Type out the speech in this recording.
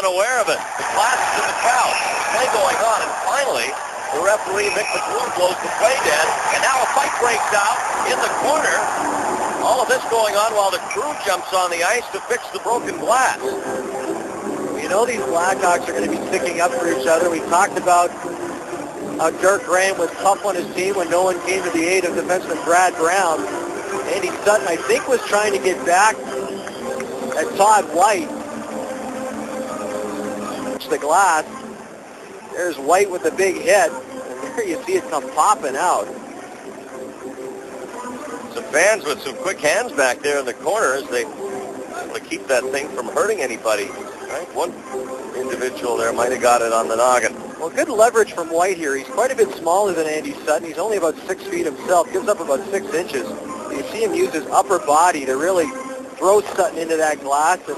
unaware of it. The glass is in the crowd. Play going on, and finally, the referee, Mick McClure, blows the play dead, and now a fight breaks out in the corner. All of this going on while the crew jumps on the ice to fix the broken glass. You know these Blackhawks are going to be sticking up for each other. We talked about how Dirk Graham was tough on his team when no one came to the aid of defenseman Brad Brown. Andy Sutton, I think, was trying to get back at Todd White. The glass. There's White with the big hit. And there you see it come popping out. Some fans with some quick hands back there in the corner as they able to keep that thing from hurting anybody. Right? One individual there might have got it on the noggin. Well, good leverage from White here. He's quite a bit smaller than Andy Sutton. He's only about six feet himself, gives up about six inches. You see him use his upper body to really throw Sutton into that glass, and